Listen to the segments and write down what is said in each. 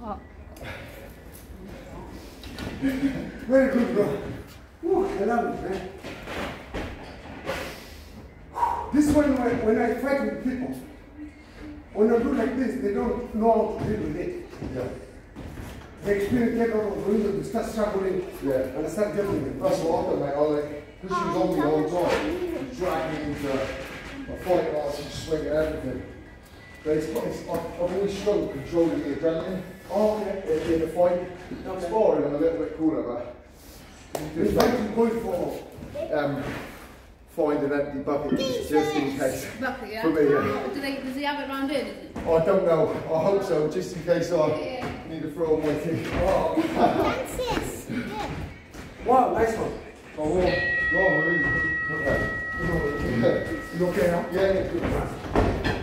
What? Very good, bro. Whew, I love it, man. This one, when, when I fight with people, when I do like this, they don't know how to deal with it. Yeah. They experience get out of the window, they start struggling, Yeah. and I start getting them. That's what I've done, mate. I like, because she was on me all the time. She dragged me into a fight while she's swinging everything. But it's, it's, I've I've always struggled controlling the adrenaline Oh, okay. in, in a fight. Sparring, I'm a little bit cooler, but It's just like like, to go for, um, find an empty bucket just in case. Bucket, yeah? For me, yeah. Do they, does he have it round here, does he? I don't know. I hope so, just in case I need to throw my thing. Oh, Francis. Look. wow, nice one. oh, well, well, really, okay. Yeah, You okay now? yeah, yeah, good.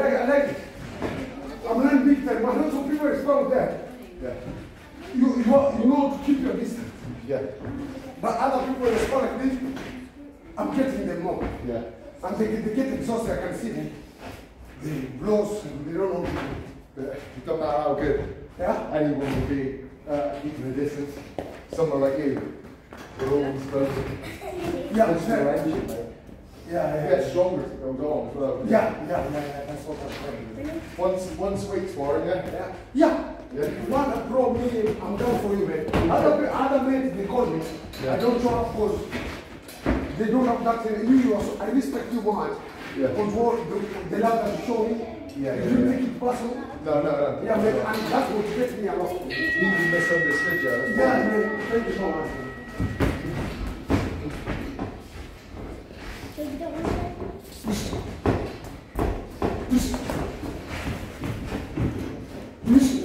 Like, I like it. I'm learning big time, but lots of people respond there. Yeah. You, you, you know to keep your distance. Yeah. But other people respond like this, I'm getting them more. Yeah. And they, they get exhausted, I can see them. They blows, they don't know. But it doesn't matter how good Yeah? anyone would be uh, keeping a distance. Someone like you, we're all supposed to Yeah, yeah, yeah. You Yeah, get stronger as it goes on as well. yeah, yeah, yeah, yeah, that's what I'm saying. Once, once week's sparring, yeah? Yeah, yeah. Yeah. One brought me, I'm down for you, man. Other, other mates, they call me. Yeah. I don't show up because they don't have that. thing. You, you also, I respect you much. Yeah. Because what the, the love that you show me, Yeah, yeah, you yeah. take it personal. No, no, no. Yeah, man, and that's what gets me a lot. Even misunderstood you. Yeah, fine. man, thank you so much. мысли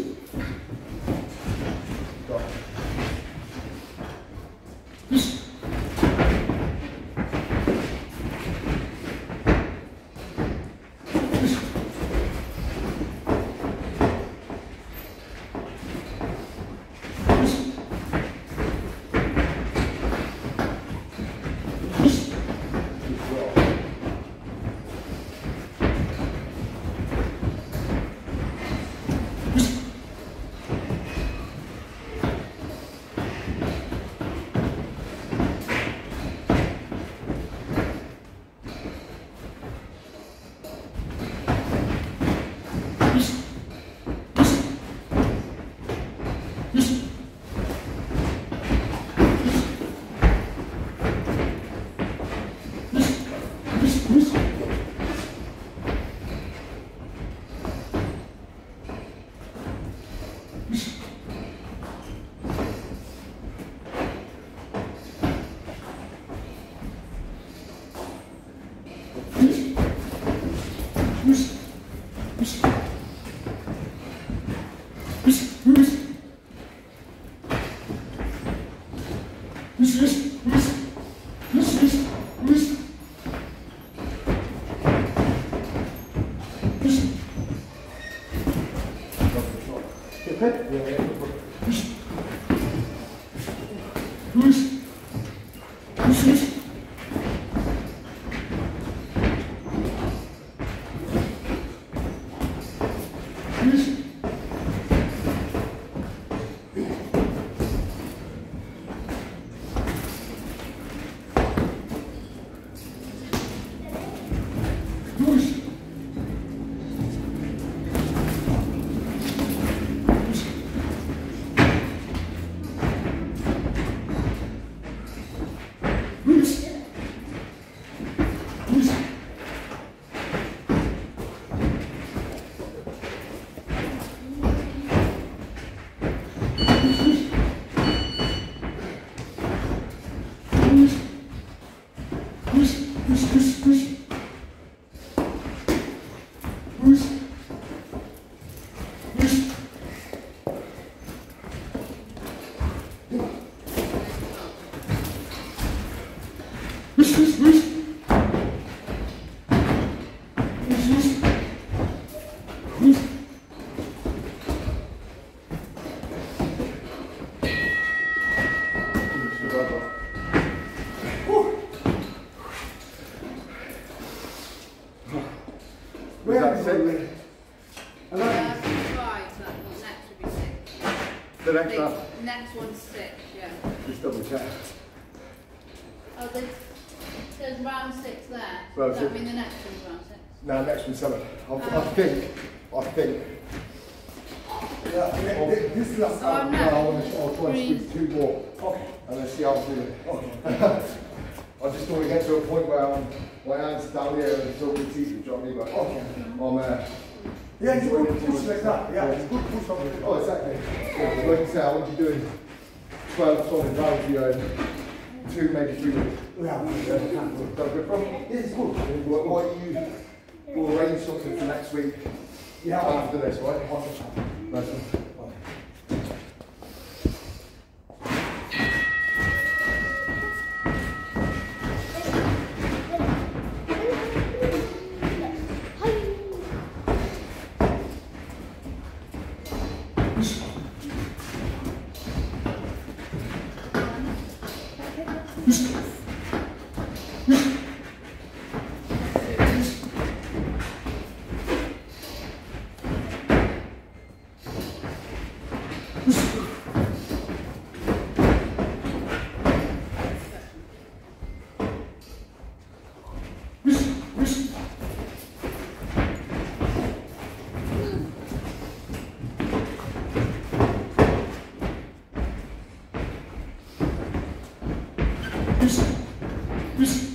Okay? Yeah, The next Six. one? Next one's six, yeah. Just double check. Oh, there's, there's round six there. Round Does that mean the next one's round six? No, next one's seven. I, I think, I think. yeah, th- th- this last So I'm time. No, now- I want to, I'll try and squeeze two more Okay, and then see how I'm doing. okay. I just don't want to get to a point where I'm, my hands down here and so with teeth, do you know what I mean? But Okay. I'm, uh, Yeah, it's good push like that. Yeah, it's good push up there. oh, exactly. Yeah, like you say, I want you doing 12 solid rounds, you know, two, maybe three. Yeah, yeah, we can do it. Is good, bro? Yeah, it's good. What, what you, we'll arrange something for next week Yeah, after this, right? okay. Nice one. Who's Üst. Üst.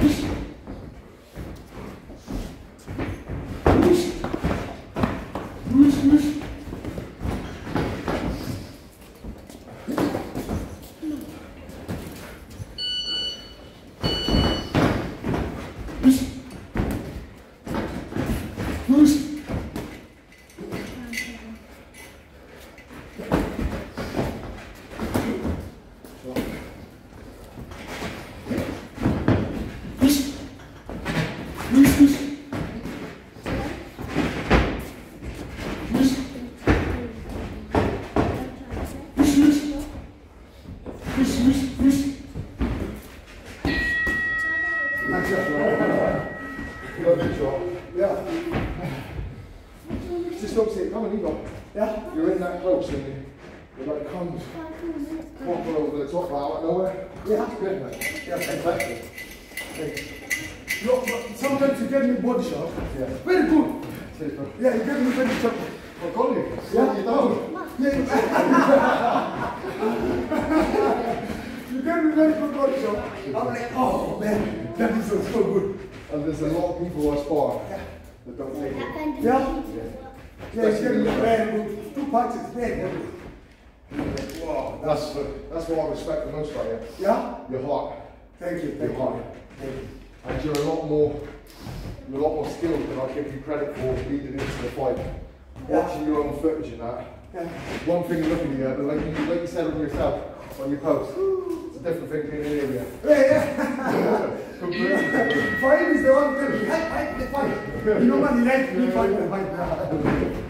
Thank you. Mystisk. Walk over the top hour, nowhere. Yeah, that's good, mate. Yeah, No, but sometimes you get me body shot. Yeah. Very good. Yeah, you get me body shot. Well, got you. Yeah. You don't. Yeah. you get me very good body shot. I'm like, oh man, that is so, so good. And there's a lot of people who aspire that don't take it. Yeah. Yeah, it's getting me very good. Two punches, very good. Wow. That's, that's what I respect the most about you. Yeah. Your heart. Thank you. Your Thank heart. you. Thank you. You're a lot more, you're a lot more skilled than I give you credit for leading into the fight. Watching your own footage and that. Yeah. One thing looking at you, but like you, like you said on yourself, on your post, it's a different thing being in the area. Yeah, yeah. Fight is the one thing. Fight, fight, the fight. You know what? He likes me fight, the fight.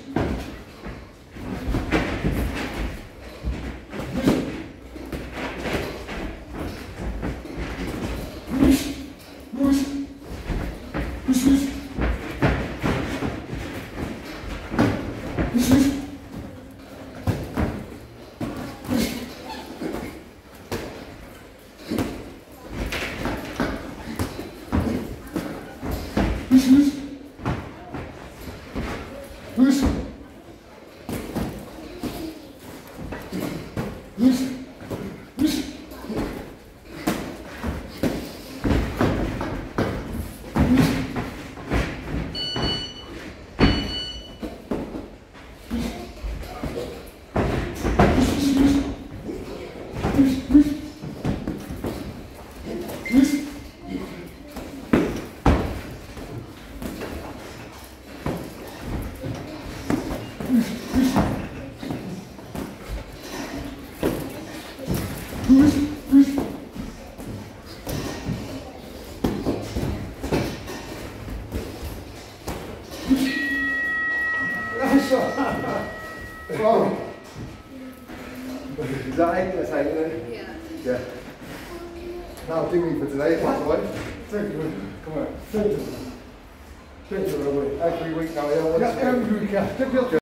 Isso. Thank.